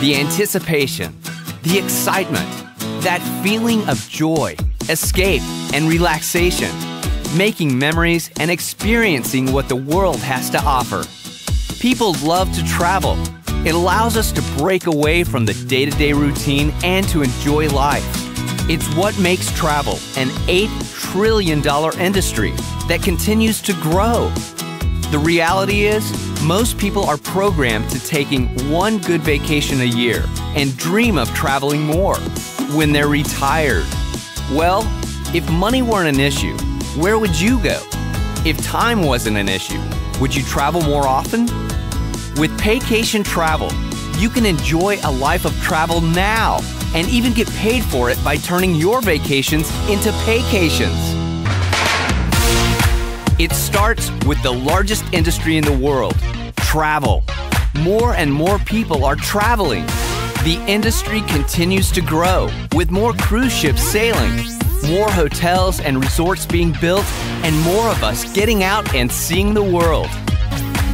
The anticipation, the excitement, that feeling of joy, escape, and relaxation, making memories and experiencing what the world has to offer. People love to travel. It allows us to break away from the day to day routine and to enjoy life. It's what makes travel an $8 trillion industry that continues to grow. The reality is, most people are programmed to taking one good vacation a year and dream of traveling more when they're retired. Well, if money weren't an issue, where would you go? If time wasn't an issue, would you travel more often? With Paycation Travel, you can enjoy a life of travel now and even get paid for it by turning your vacations into paycations. It starts with the largest industry in the world travel. More and more people are traveling. The industry continues to grow with more cruise ships sailing, more hotels and resorts being built, and more of us getting out and seeing the world.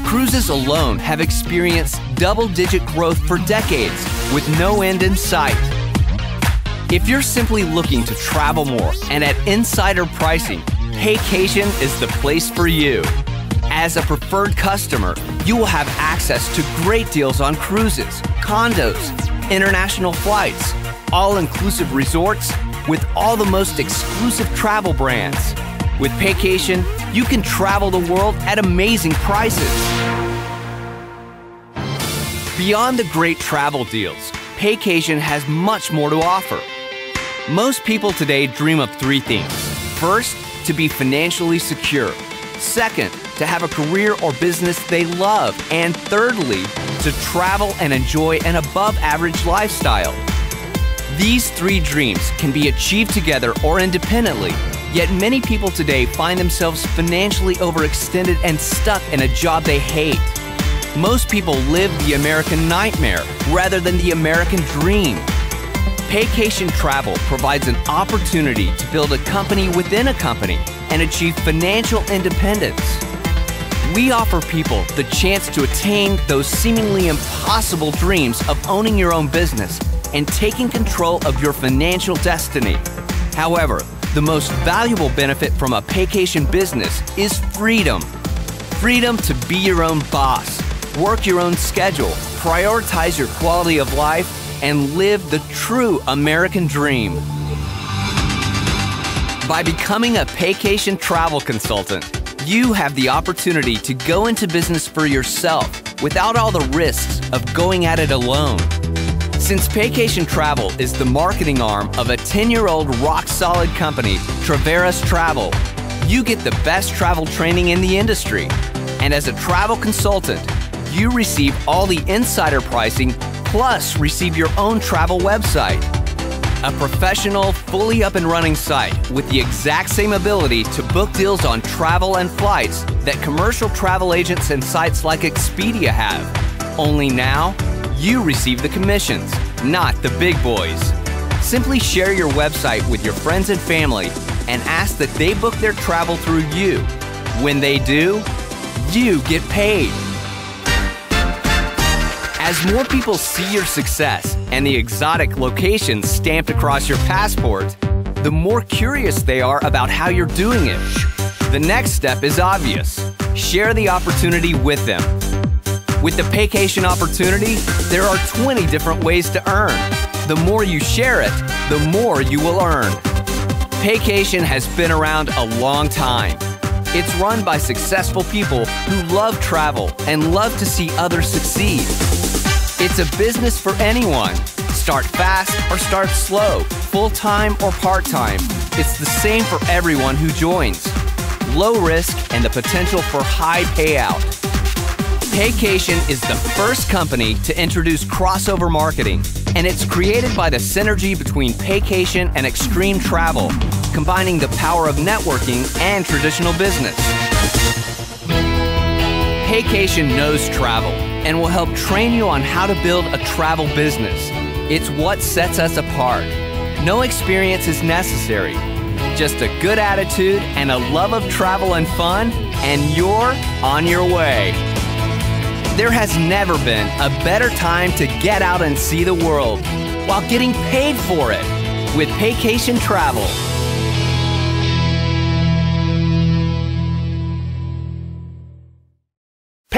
Cruises alone have experienced double digit growth for decades with no end in sight. If you're simply looking to travel more and at insider pricing, Paycation is the place for you. As a preferred customer, you will have access to great deals on cruises, condos, international flights, all inclusive resorts with all the most exclusive travel brands. With Paycation, you can travel the world at amazing prices. Beyond the great travel deals, Paycation has much more to offer. Most people today dream of three things. First, to be financially secure. Second, to have a career or business they love. And thirdly, to travel and enjoy an above average lifestyle. These three dreams can be achieved together or independently, yet many people today find themselves financially overextended and stuck in a job they hate. Most people live the American nightmare rather than the American dream. Paycation Travel provides an opportunity to build a company within a company and achieve financial independence. We offer people the chance to attain those seemingly impossible dreams of owning your own business and taking control of your financial destiny. However, the most valuable benefit from a Paycation business is freedom. Freedom to be your own boss, work your own schedule, prioritize your quality of life, and live the true American dream. By becoming a Paycation travel consultant, you have the opportunity to go into business for yourself without all the risks of going at it alone. Since Paycation Travel is the marketing arm of a 10 year old rock solid company, Traveras Travel, you get the best travel training in the industry. And as a travel consultant, you receive all the insider pricing plus receive your own travel website. A professional, fully up and running site with the exact same ability to book deals on travel and flights that commercial travel agents and sites like Expedia have. Only now, you receive the commissions, not the big boys. Simply share your website with your friends and family and ask that they book their travel through you. When they do, you get paid. As more people see your success and the exotic locations stamped across your passport, the more curious they are about how you're doing it. The next step is obvious share the opportunity with them. With the Paycation opportunity, there are 20 different ways to earn. The more you share it, the more you will earn. Paycation has been around a long time. It's run by successful people who love travel and love to see others succeed. It's a business for anyone. Start fast or start slow, full time or part time. It's the same for everyone who joins. Low risk and the potential for high payout. Paycation is the first company to introduce crossover marketing, and it's created by the synergy between Paycation and Extreme Travel, combining the power of networking and traditional business. Paycation knows travel and will help train you on how to build a travel business. It's what sets us apart. No experience is necessary, just a good attitude and a love of travel and fun, and you're on your way. There has never been a better time to get out and see the world while getting paid for it with Paycation Travel.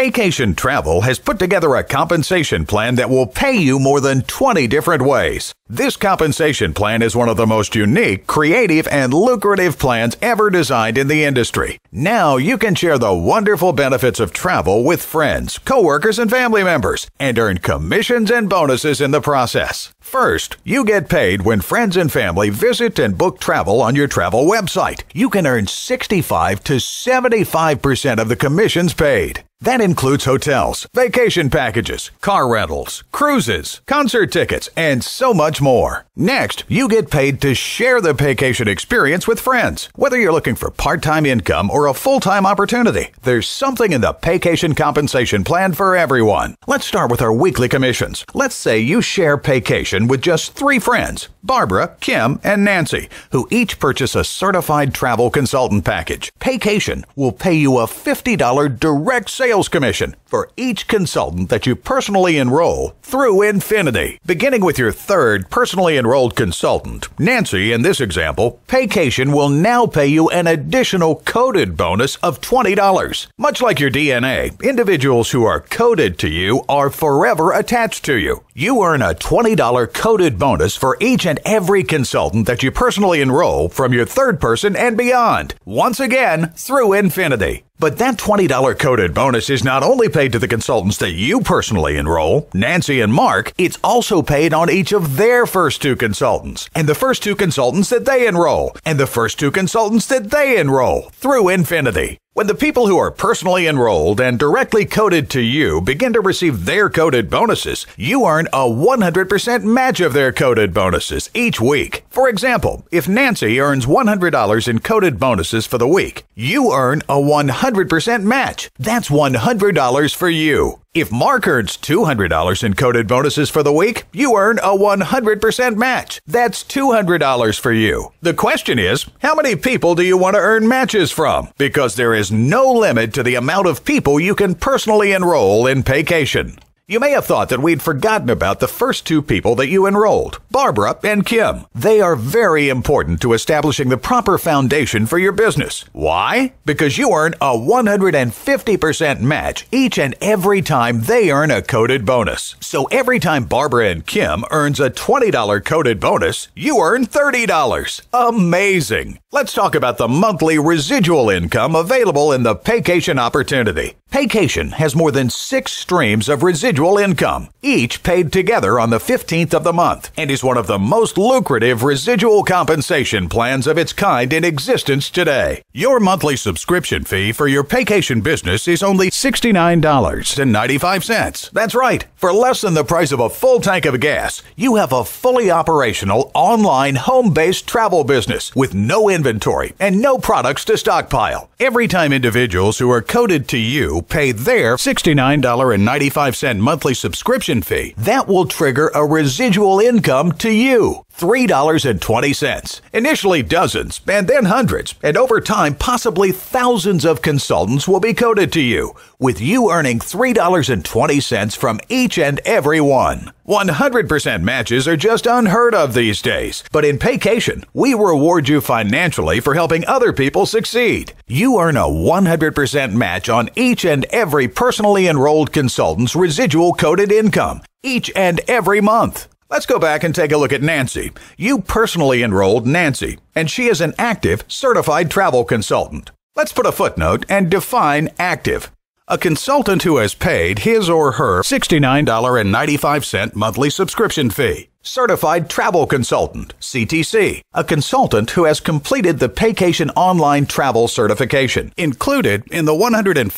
Paycation Travel has put together a compensation plan that will pay you more than 20 different ways. This compensation plan is one of the most unique, creative, and lucrative plans ever designed in the industry. Now you can share the wonderful benefits of travel with friends, coworkers, and family members and earn commissions and bonuses in the process. First, you get paid when friends and family visit and book travel on your travel website. You can earn 65 to 75% of the commissions paid. That includes hotels, vacation packages, car rentals, cruises, concert tickets, and so much more. Next, you get paid to share the vacation experience with friends. Whether you're looking for part-time income or a full-time opportunity, there's something in the Paycation compensation plan for everyone. Let's start with our weekly commissions. Let's say you share Paycation with just three friends, Barbara, Kim, and Nancy, who each purchase a certified travel consultant package. Paycation will pay you a $50 direct sales commission for each consultant that you personally enroll through Infinity. Beginning with your third personally enrolled consultant, Nancy, in this example, Paycation will now pay you an additional coded bonus of $20. Much like your DNA, individuals who are coded to you are forever attached to you. You earn a $20 coded bonus for each and every consultant that you personally enroll from your third person and beyond. Once again, through Infinity. But that $20 coded bonus is not only paid to the consultants that you personally enroll, Nancy and Mark, it's also paid on each of their first two consultants, and the first two consultants that they enroll, and the first two consultants that they enroll through Infinity. When the people who are personally enrolled and directly coded to you begin to receive their coded bonuses, you earn a 100% match of their coded bonuses each week. For example, if Nancy earns $100 in coded bonuses for the week, you earn a 100% match. That's $100 for you. If Mark earns $200 in coded bonuses for the week, you earn a 100% match. That's $200 for you. The question is, how many people do you want to earn matches from? Because there is no limit to the amount of people you can personally enroll in Paycation. You may have thought that we'd forgotten about the first two people that you enrolled, Barbara and Kim. They are very important to establishing the proper foundation for your business. Why? Because you earn a 150% match each and every time they earn a coded bonus. So every time Barbara and Kim earns a $20 coded bonus, you earn $30. Amazing! Let's talk about the monthly residual income available in the Paycation opportunity. Paycation has more than six streams of residual income, each paid together on the 15th of the month, and is one of the most lucrative residual compensation plans of its kind in existence today. Your monthly subscription fee for your Paycation business is only $69.95. That's right. For less than the price of a full tank of gas, you have a fully operational, online, home-based travel business with no inventory and no products to stockpile. Every time individuals who are coded to you pay their $69.95 monthly subscription fee, that will trigger a residual income to you. $3.20. Initially dozens, and then hundreds, and over time, possibly thousands of consultants will be coded to you, with you earning $3.20 from each and every one. 100% matches are just unheard of these days, but in Paycation, we reward you financially for helping other people succeed. You earn a 100% match on each and every personally enrolled consultant's residual coded income, each and every month. Let's go back and take a look at Nancy. You personally enrolled Nancy, and she is an active, certified travel consultant. Let's put a footnote and define active. A consultant who has paid his or her $69.95 monthly subscription fee. Certified Travel Consultant, CTC, a consultant who has completed the Paycation Online Travel Certification, included in the $149.95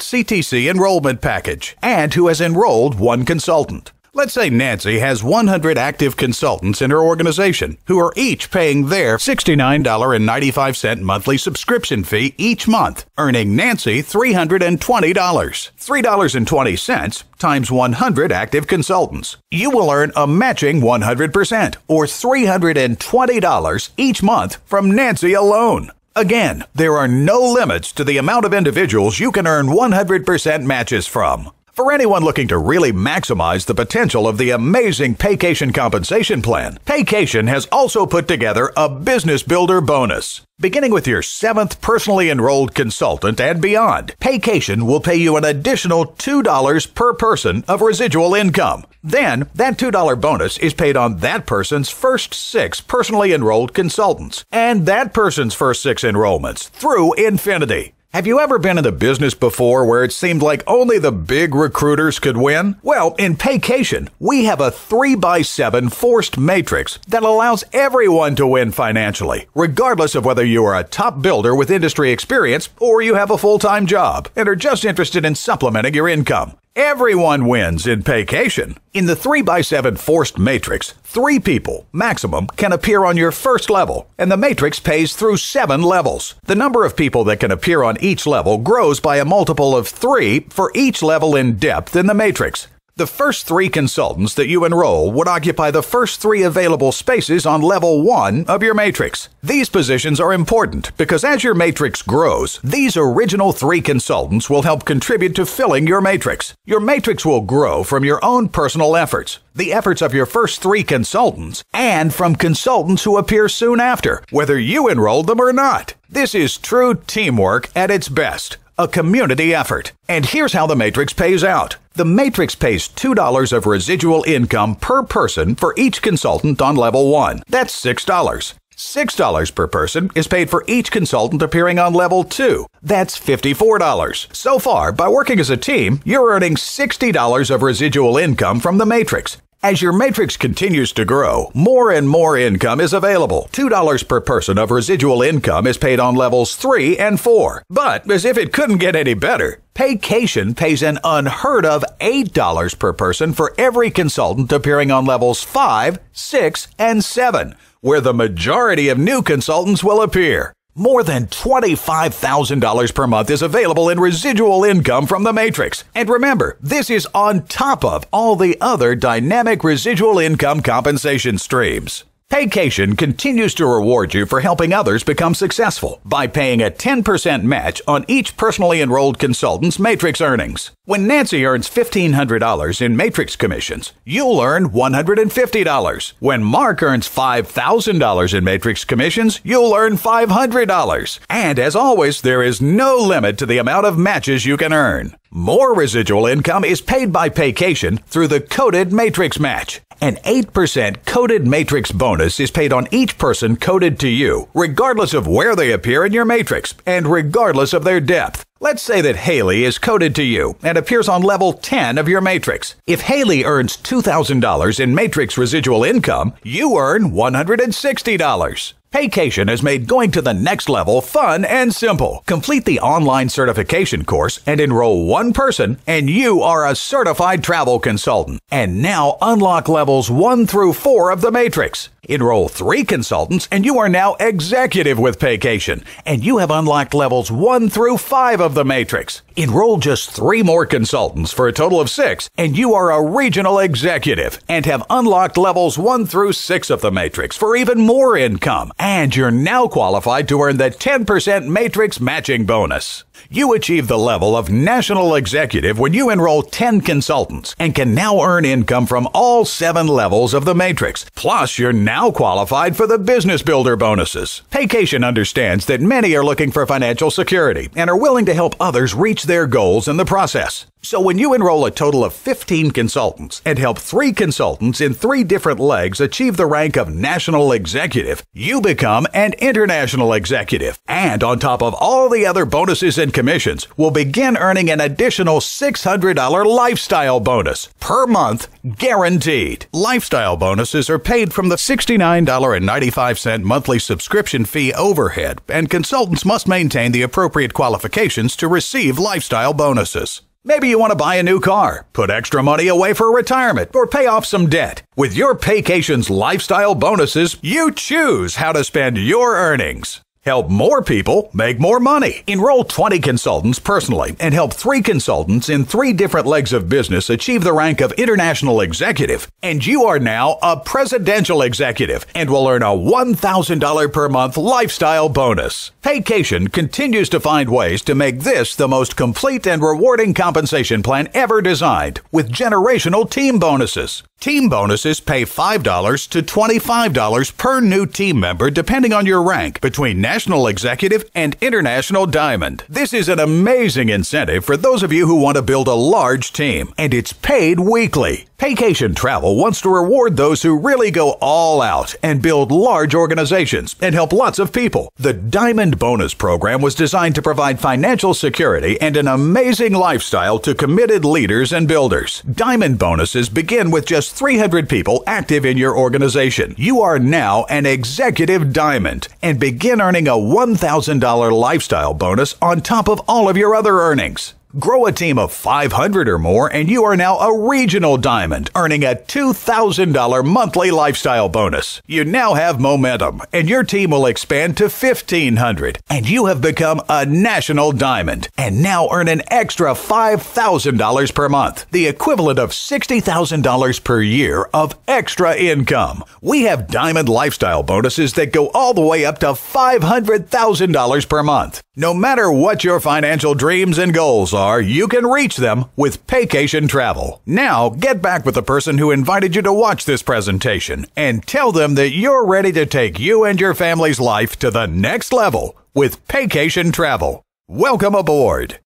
CTC enrollment package, and who has enrolled one consultant. Let's say Nancy has 100 active consultants in her organization who are each paying their $69.95 monthly subscription fee each month, earning Nancy $320. $3.20 times 100 active consultants. You will earn a matching 100% or $320 each month from Nancy alone. Again, there are no limits to the amount of individuals you can earn 100% matches from. For anyone looking to really maximize the potential of the amazing Paycation compensation plan, Paycation has also put together a business builder bonus. Beginning with your seventh personally enrolled consultant and beyond, Paycation will pay you an additional $2 per person of residual income. Then, that $2 bonus is paid on that person's first six personally enrolled consultants and that person's first six enrollments through infinity. Have you ever been in the business before where it seemed like only the big recruiters could win? Well, in Paycation, we have a 3x7 forced matrix that allows everyone to win financially, regardless of whether you are a top builder with industry experience or you have a full time job and are just interested in supplementing your income. Everyone wins in Paycation. In the 3x7 forced matrix, three people, maximum, can appear on your first level, and the matrix pays through seven levels. The number of people that can appear on each level grows by a multiple of three for each level in depth in the matrix. The first three consultants that you enroll would occupy the first three available spaces on level one of your matrix. These positions are important because as your matrix grows, these original three consultants will help contribute to filling your matrix. Your matrix will grow from your own personal efforts, the efforts of your first three consultants, and from consultants who appear soon after, whether you enrolled them or not. This is true teamwork at its best a community effort. And here's how the Matrix pays out. The Matrix pays $2 of residual income per person for each consultant on level 1. That's $6. $6 per person is paid for each consultant appearing on level 2. That's $54. So far, by working as a team, you're earning $60 of residual income from the Matrix. As your matrix continues to grow, more and more income is available. $2 per person of residual income is paid on levels 3 and 4. But as if it couldn't get any better, Paycation pays an unheard of $8 per person for every consultant appearing on levels 5, 6, and 7, where the majority of new consultants will appear. More than $25,000 per month is available in residual income from the Matrix. And remember, this is on top of all the other dynamic residual income compensation streams. Paycation continues to reward you for helping others become successful by paying a 10% match on each personally enrolled consultant's Matrix earnings. When Nancy earns $1,500 in Matrix commissions, you'll earn $150. When Mark earns $5,000 in Matrix commissions, you'll earn $500. And as always, there is no limit to the amount of matches you can earn. More residual income is paid by Paycation through the coded Matrix match. An 8% coded matrix bonus is paid on each person coded to you, regardless of where they appear in your matrix and regardless of their depth. Let's say that Haley is coded to you and appears on level 10 of your matrix. If Haley earns $2,000 in matrix residual income, you earn $160. Paycation has made going to the next level fun and simple. Complete the online certification course and enroll one person, and you are a certified travel consultant. And now unlock levels 1 through 4 of the Matrix. Enroll three consultants, and you are now executive with Paycation, and you have unlocked levels 1 through 5 of the Matrix. Enroll just three more consultants for a total of six, and you are a regional executive and have unlocked levels 1 through 6 of the Matrix for even more income. And you're now qualified to earn the 10% Matrix matching bonus. You achieve the level of national executive when you enroll 10 consultants and can now earn income from all seven levels of the matrix. Plus, you're now qualified for the business builder bonuses. Paycation understands that many are looking for financial security and are willing to help others reach their goals in the process. So when you enroll a total of 15 consultants and help three consultants in three different legs achieve the rank of national executive, you become an international executive. And on top of all the other bonuses and commissions, will begin earning an additional $600 lifestyle bonus per month, guaranteed. Lifestyle bonuses are paid from the $69.95 monthly subscription fee overhead, and consultants must maintain the appropriate qualifications to receive lifestyle bonuses. Maybe you want to buy a new car, put extra money away for retirement, or pay off some debt. With your Paycation's lifestyle bonuses, you choose how to spend your earnings. Help more people make more money. Enroll 20 consultants personally and help three consultants in three different legs of business achieve the rank of international executive. And you are now a presidential executive and will earn a $1,000 per month lifestyle bonus. Paycation continues to find ways to make this the most complete and rewarding compensation plan ever designed with generational team bonuses. Team bonuses pay $5 to $25 per new team member depending on your rank between National Executive and International Diamond. This is an amazing incentive for those of you who want to build a large team, and it's paid weekly. Paycation Travel wants to reward those who really go all out and build large organizations and help lots of people. The Diamond Bonus Program was designed to provide financial security and an amazing lifestyle to committed leaders and builders. Diamond bonuses begin with just 300 people active in your organization. You are now an executive diamond and begin earning a $1,000 lifestyle bonus on top of all of your other earnings. Grow a team of 500 or more, and you are now a regional diamond, earning a $2,000 monthly lifestyle bonus. You now have momentum, and your team will expand to 1,500, and you have become a national diamond, and now earn an extra $5,000 per month, the equivalent of $60,000 per year of extra income. We have diamond lifestyle bonuses that go all the way up to $500,000 per month. No matter what your financial dreams and goals are, you can reach them with Paycation Travel. Now, get back with the person who invited you to watch this presentation and tell them that you're ready to take you and your family's life to the next level with Paycation Travel. Welcome aboard.